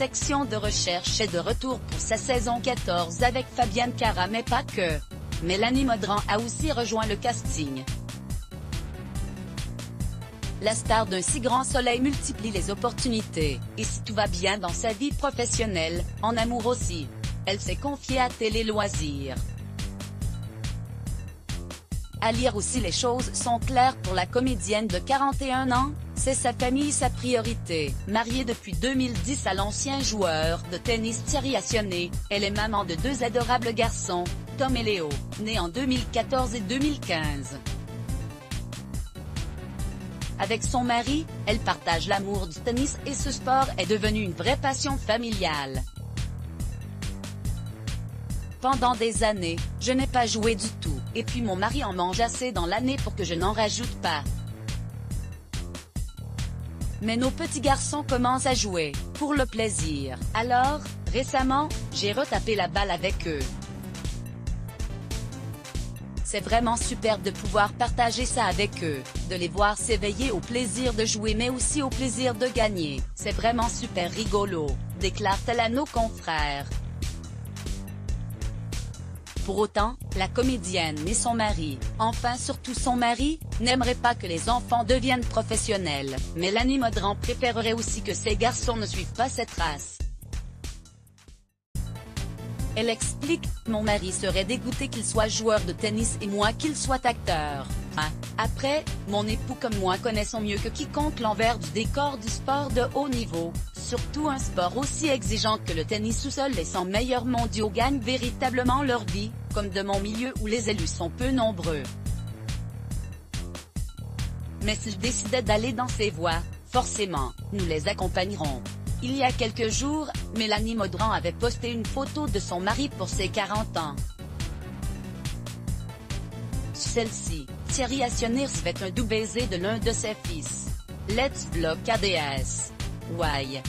section de recherche est de retour pour sa saison 14 avec Fabienne Cara mais pas que. Mélanie Modran a aussi rejoint le casting. La star d'un si grand soleil multiplie les opportunités, et si tout va bien dans sa vie professionnelle, en amour aussi. Elle s'est confiée à Télé Loisirs. À lire aussi les choses sont claires pour la comédienne de 41 ans, c'est sa famille sa priorité. Mariée depuis 2010 à l'ancien joueur de tennis Thierry Assionnet, elle est maman de deux adorables garçons, Tom et Léo, nés en 2014 et 2015. Avec son mari, elle partage l'amour du tennis et ce sport est devenu une vraie passion familiale. Pendant des années, je n'ai pas joué du tout, et puis mon mari en mange assez dans l'année pour que je n'en rajoute pas. Mais nos petits garçons commencent à jouer, pour le plaisir. Alors, récemment, j'ai retapé la balle avec eux. C'est vraiment super de pouvoir partager ça avec eux, de les voir s'éveiller au plaisir de jouer mais aussi au plaisir de gagner. C'est vraiment super rigolo, déclare-t-elle à nos confrères. Pour autant, la comédienne et son mari, enfin surtout son mari, n'aimeraient pas que les enfants deviennent professionnels. Mélanie Modran préférerait aussi que ses garçons ne suivent pas cette race. Elle explique, mon mari serait dégoûté qu'il soit joueur de tennis et moi qu'il soit acteur. Ah. Après, mon époux comme moi connaissons mieux que quiconque l'envers du décor du sport de haut niveau, surtout un sport aussi exigeant que le tennis où seuls les 100 meilleurs mondiaux gagnent véritablement leur vie, comme de mon milieu où les élus sont peu nombreux. Mais s'il décidait d'aller dans ces voies, forcément, nous les accompagnerons. Il y a quelques jours, Mélanie Modran avait posté une photo de son mari pour ses 40 ans. Celle-ci, Thierry Assionir fait un doux baiser de l'un de ses fils. Let's block ADS. Why?